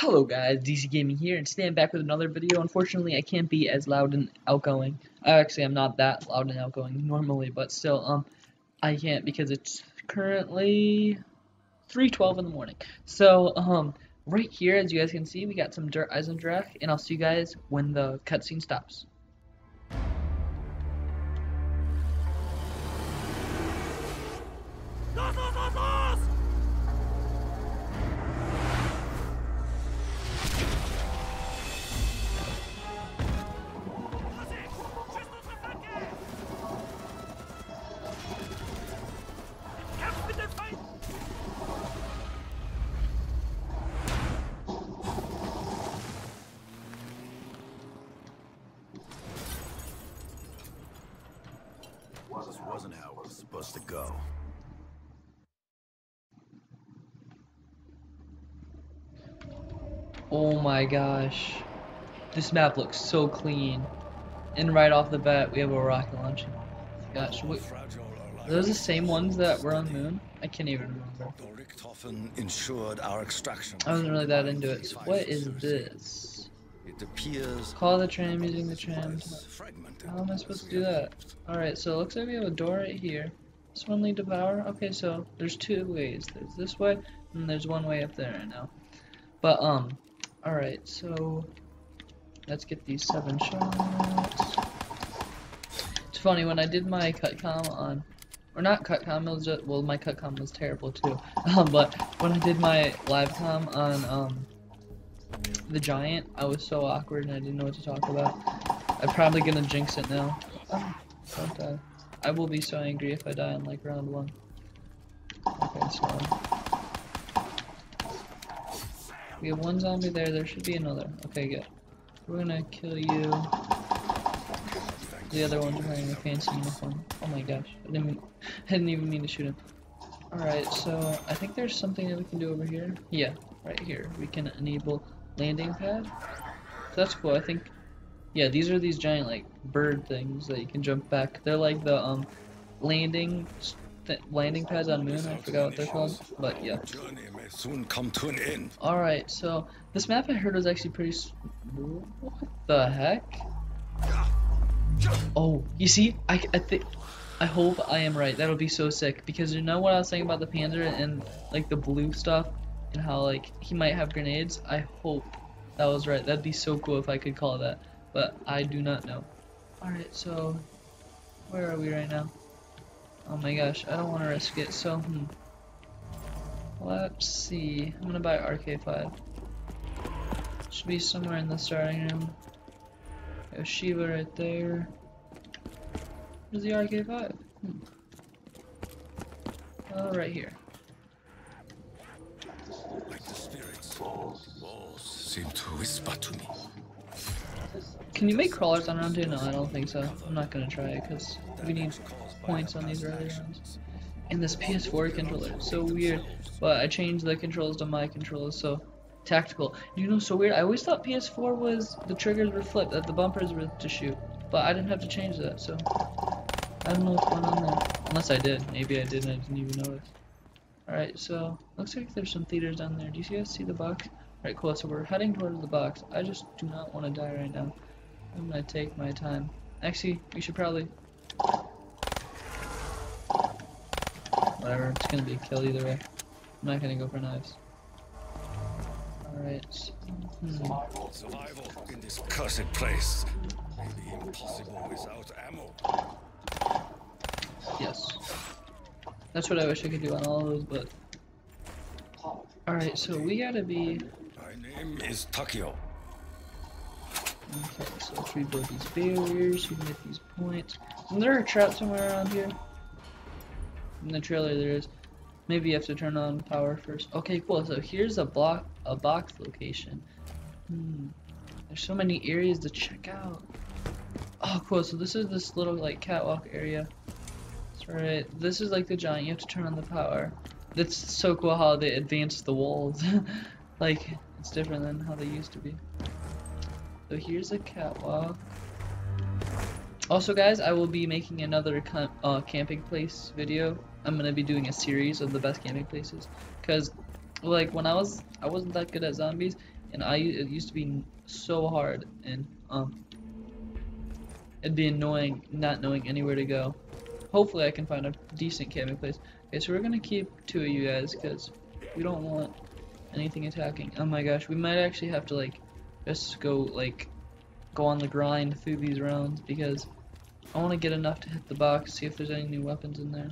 Hello guys, DC Gaming here, and today I'm back with another video. Unfortunately, I can't be as loud and outgoing. Actually, I'm not that loud and outgoing normally, but still, um, I can't because it's currently 3.12 in the morning. So, um, right here, as you guys can see, we got some Der Eisendrache, and I'll see you guys when the cutscene stops. Oh my gosh. This map looks so clean. And right off the bat, we have a rocket launching. Gosh, wait, are those the same ones that were on the moon? I can't even remember. Dr. Richthofen ensured our extraction. I wasn't really that into it. So what is this? It appears Call the tram using the tram. How am I supposed to do that? Alright, so it looks like we have a door right here. This one lead to power? Okay, so there's two ways. There's this way, and there's one way up there right now. But, um, alright, so let's get these seven shots. It's funny, when I did my cutcom on, or not cutcom, it was just, well, my cutcom was terrible too. Um, but when I did my live com on, um, the giant, I was so awkward and I didn't know what to talk about. I'm probably gonna jinx it now. Oh, don't die. I will be so angry if I die in like round one. Okay, so we have one zombie there. There should be another. Okay, good. We're gonna kill you. The other one's wearing a fancy uniform. Oh my gosh, I didn't, mean, I didn't even mean to shoot him. Alright, so I think there's something that we can do over here. Yeah, right here. We can enable landing pad. That's cool. I think yeah, these are these giant like bird things that you can jump back. They're like the um landing landing pads on moon. I forgot what they're called, but yeah. Soon come to an end. All right, so this map I heard was actually pretty. What the heck? Oh, you see, I I think. I hope I am right. That'll be so sick because you know what I was saying about the Panzer and like the blue stuff and how like he might have grenades. I hope that was right. That'd be so cool if I could call that, but I do not know. All right, so where are we right now? Oh my gosh, I don't want to risk it. So hmm. Let's see. I'm gonna buy RK5. Should be somewhere in the starting room. Sheiva right there. Where's the RK5? Hmm. Oh, right here. The spirits, seem to whisper to me. Can you make crawlers on round two? No, I don't think so. I'm not gonna try it because we need points on these early rounds. And this PS4 controller so weird. But I changed the controls to my controls, so tactical. You know, so weird. I always thought PS4 was the triggers were flipped, that the bumpers were to shoot. But I didn't have to change that, so I don't know what's going on there. Unless I did. Maybe I did and I didn't even notice. Alright, so looks like there's some theaters down there. Do you guys see the box? Alright, cool. So we're heading towards the box. I just do not want to die right now. I'm gonna take my time. Actually, we should probably. Whatever, it's gonna be a kill either way. I'm not gonna go for knives. Alright. hmm. Survival in this cursed place may be impossible without ammo. Yes. That's what I wish I could do on all of those, but. Alright, so we gotta be. My name is Takeo. Okay, so let's rebuild these barriers, we can get these points. Isn't there a trap somewhere around here? In the trailer there is. Maybe you have to turn on power first. Okay, cool. So here's a block, a box location. Hmm. There's so many areas to check out. Oh, cool. So this is this little like catwalk area. That's right. This is like the giant. You have to turn on the power. That's so cool how they advanced the walls. like it's different than how they used to be. So here's a catwalk. Also, guys, I will be making another uh, camping place video. I'm gonna be doing a series of the best camping places, cause like when I was I wasn't that good at zombies, and I it used to be so hard, and um, it'd be annoying not knowing anywhere to go. Hopefully, I can find a decent camping place. Okay, so we're gonna keep two of you guys because we don't want anything attacking. Oh my gosh, we might actually have to like just go like go on the grind through these rounds because I want to get enough to hit the box, see if there's any new weapons in there.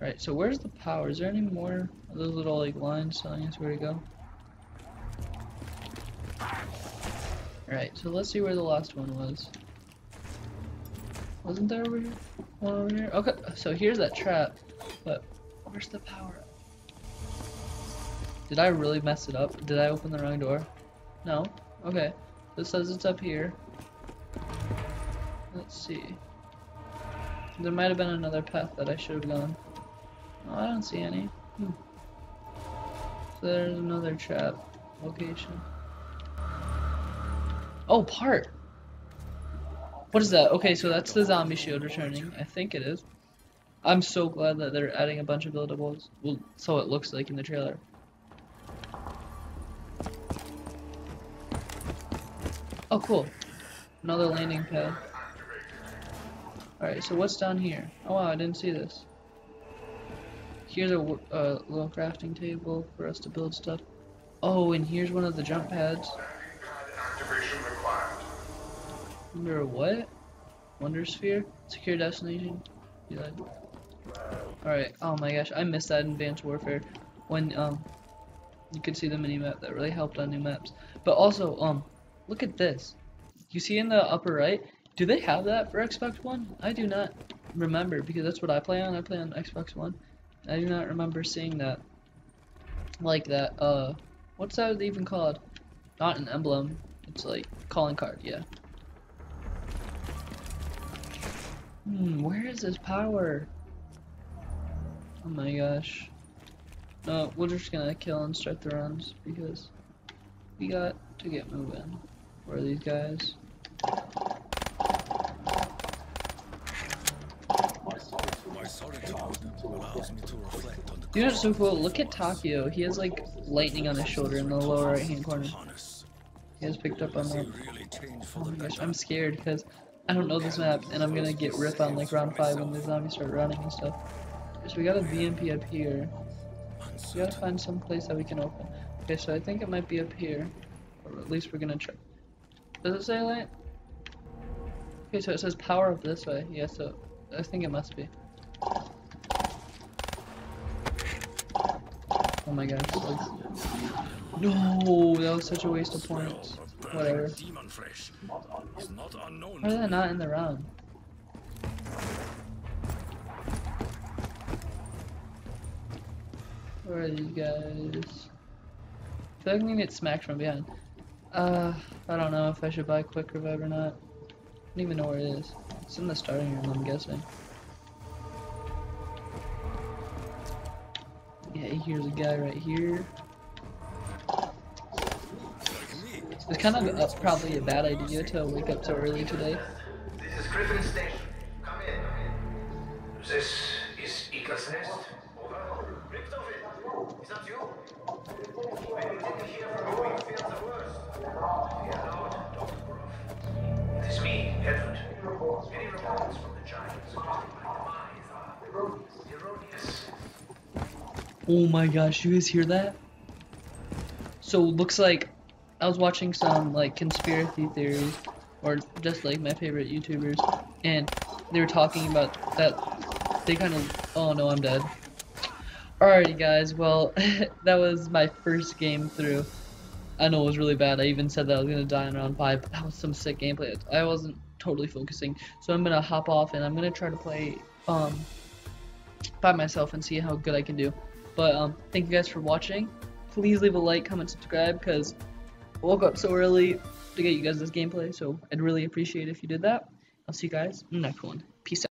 Alright, so where's the power? Is there any more of those little like lines telling us where to go? Alright, so let's see where the last one was. Wasn't there over here? One over here? Okay, so here's that trap, but where's the power? Did I really mess it up? Did I open the wrong door? No? Okay. This says it's up here. Let's see. There might have been another path that I should have gone. Oh, I don't see any. Hmm. So there's another trap location. Oh, part! What is that? Okay, so that's the zombie shield returning. I think it is. I'm so glad that they're adding a bunch of buildables. Well, so it looks like in the trailer. Oh, cool. Another landing pad. Alright, so what's down here? Oh wow, I didn't see this. Here's a uh, little crafting table for us to build stuff. Oh, and here's one of the jump pads. Under what? Wonder Sphere? Secure destination? Alright, oh my gosh, I missed that in Advanced Warfare. When, um, you could see the mini map that really helped on new maps. But also, um, look at this. You see in the upper right? Do they have that for Xbox One? I do not remember because that's what I play on. I play on Xbox One. I do not remember seeing that. Like that, uh, what's that even called? Not an emblem. It's like calling card, yeah. Hmm, where is this power? Oh my gosh. No, we're just gonna kill and start the runs because we got to get moving. Where are these guys? My solitude allows me to the Dude, it's so cool. Look at Takeo. He has like lightning on his shoulder in the lower right hand corner. He has picked up on that. Oh my gosh. I'm scared because I don't know this map and I'm gonna get ripped on like round 5 when the zombies start running and stuff. So we got a VMP up here. We gotta find some place that we can open. Okay, so I think it might be up here. Or at least we're gonna try. Does it say light? Okay, so it says power up this way. Yeah, so I think it must be. My gosh. like- No, that was such a waste of points. Whatever. Why are they not in the round? Where are these guys? I feel like I'm gonna get smacked from behind. Uh, I don't know if I should buy Quick Revive or not. I don't even know where it is. It's in the starting room, I'm guessing. Here's a guy right here. It's kind of uh, probably a bad idea to wake up so early today. This is Griffin Station. Come in. This is Eagle's Nest. Oh my gosh, you guys hear that? So looks like I was watching some like conspiracy theories or just like my favorite YouTubers and they were talking about that they kind of oh no I'm dead. Alrighty guys, well that was my first game through. I know it was really bad. I even said that I was gonna die in round five, but that was some sick gameplay. I wasn't totally focusing. So I'm gonna hop off and I'm gonna try to play um by myself and see how good I can do. But um, thank you guys for watching. Please leave a like, comment, subscribe, because I woke up so early to get you guys this gameplay, so I'd really appreciate if you did that. I'll see you guys in the next one. Peace out.